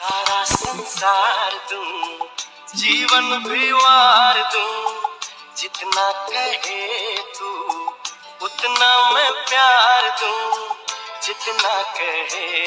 सारा संसार दूँ, जीवन भी वार दूँ, जितना कहे तू, उतना मैं प्यार दूँ, जितना कहे